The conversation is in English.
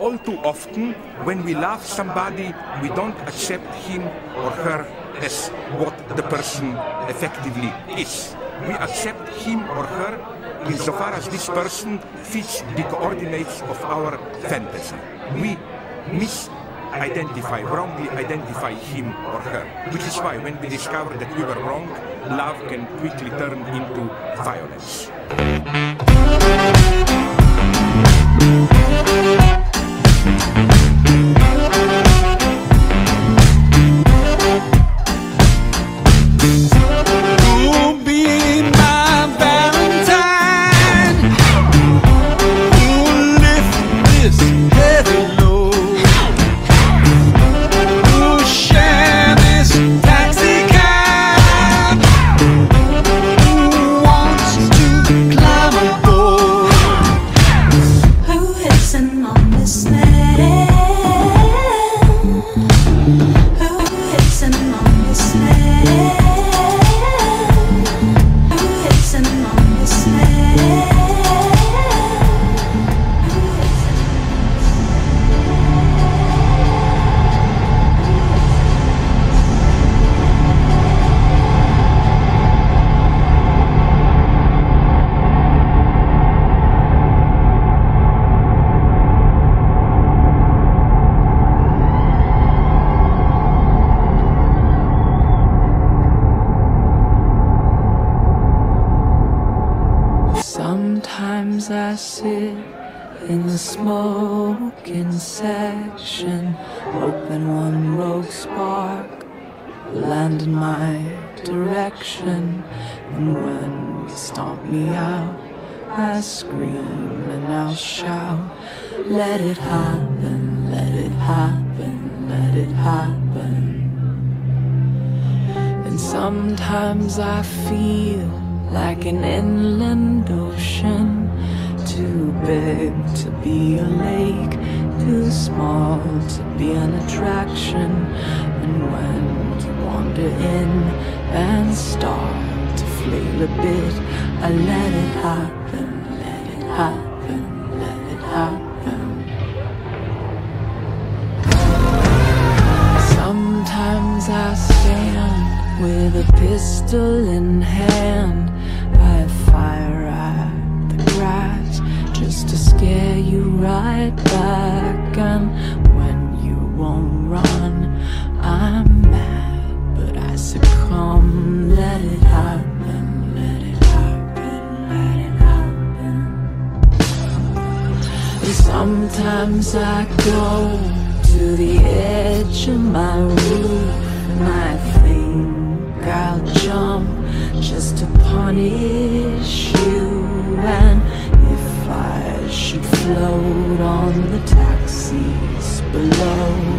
all too often, when we love somebody, we don't accept him or her as what the person effectively is. We accept him or her insofar as this person fits the coordinates of our fantasy. We misidentify, wrongly identify him or her. Which is why when we discover that we were wrong, love can quickly turn into violence. Sometimes I sit in the smoking section, hoping one rogue spark land in my direction. And when you stomp me out, I scream and I'll shout, Let it happen, let it happen, let it happen. And sometimes I feel like an inland to be a lake, too small to be an attraction. And when you wander in and start to flail a bit, I let it happen, let it happen, let it happen. Sometimes I stand with a pistol in hand. I fire at the grass just to scare you right back. And when you won't run, I'm mad, but I succumb. Let it happen, let it happen, let it happen. Sometimes I go to the edge of my roof and I think I'll jump just to punish the taxis below,